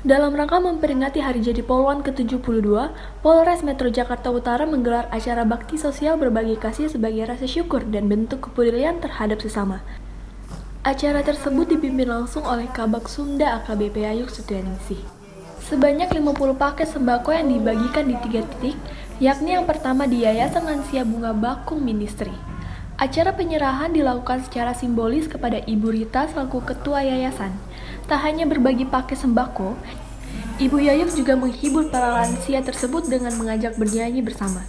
Dalam rangka memperingati Hari Jadi Poluan ke-72, Polres Metro Jakarta Utara menggelar acara bakti sosial berbagi kasih sebagai rasa syukur dan bentuk kepedulian terhadap sesama. Acara tersebut dipimpin langsung oleh Kabak Sunda AKBP Ayuk Setianingsih. Sebanyak 50 paket sembako yang dibagikan di tiga titik, yakni yang pertama di Yayasan Lansia Bunga Bakung Ministry. Acara penyerahan dilakukan secara simbolis kepada Ibu Rita selaku Ketua Yayasan. Tak hanya berbagi paket sembako, Ibu Yayuk juga menghibur para lansia tersebut dengan mengajak bernyanyi bersama.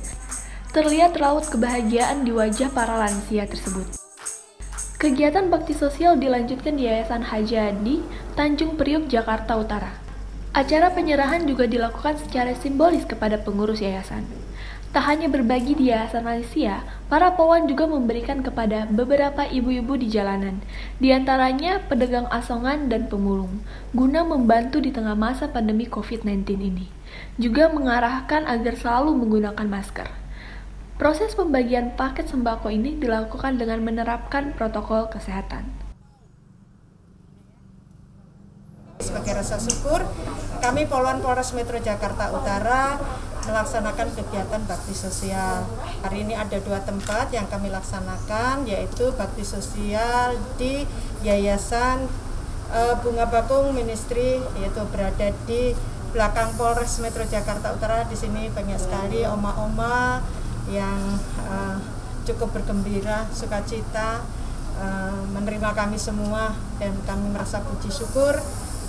Terlihat raut kebahagiaan di wajah para lansia tersebut. Kegiatan bakti sosial dilanjutkan di Yayasan Haji Adi, Tanjung Priuk, Jakarta Utara. Acara penyerahan juga dilakukan secara simbolis kepada pengurus yayasan. Tak hanya berbagi di Yayasan Malaysia, para pawan juga memberikan kepada beberapa ibu-ibu di jalanan, di antaranya pedagang asongan dan pemulung, guna membantu di tengah masa pandemi COVID-19 ini. Juga mengarahkan agar selalu menggunakan masker. Proses pembagian paket sembako ini dilakukan dengan menerapkan protokol kesehatan. Sebagai rasa syukur, kami Poluan Polres Metro Jakarta Utara melaksanakan kegiatan bakti sosial. Hari ini ada dua tempat yang kami laksanakan, yaitu bakti sosial di Yayasan uh, Bunga Bakung Ministry, yaitu berada di belakang Polres Metro Jakarta Utara. Di sini banyak sekali oma-oma yang uh, cukup bergembira, sukacita, uh, menerima kami semua, dan kami merasa puji syukur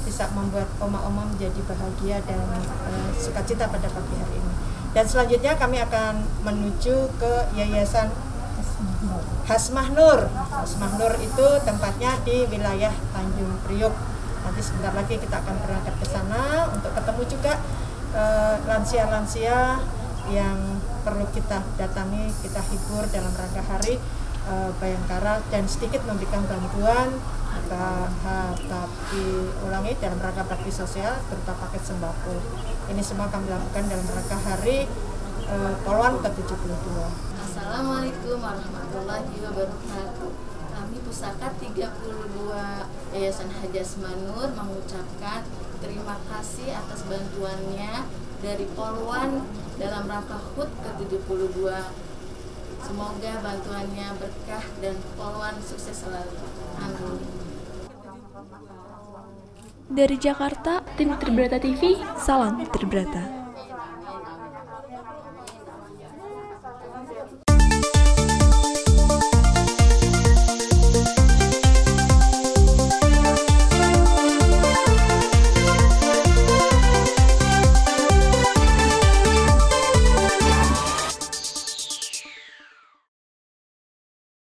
bisa membuat oma-oma menjadi bahagia dan uh, sukacita pada pagi hari ini. Dan selanjutnya kami akan menuju ke Yayasan Hasmah Nur. Hasmah Nur itu tempatnya di wilayah Tanjung Priok. Nanti sebentar lagi kita akan berangkat ke sana untuk ketemu juga eh, lansia-lansia uh, yang perlu kita datangi, kita hibur dalam rangka hari uh, Bayangkara dan sedikit memberikan bantuan tapi ulangi dalam rangka bakti sosial berupa paket sembako. Ini semua kami lakukan dalam rangka hari uh, Poluan ke-72. Assalamualaikum warahmatullahi wabarakatuh. Kami Pusaka 32 Yayasan Hajas Manur mengucapkan terima kasih atas bantuannya dari Poluan dalam rangka HUT ke-72 Semoga bantuannya berkah dan poluan sukses selalu. Amin. Dari Jakarta, tim Tribrata TV, salam Tribrata.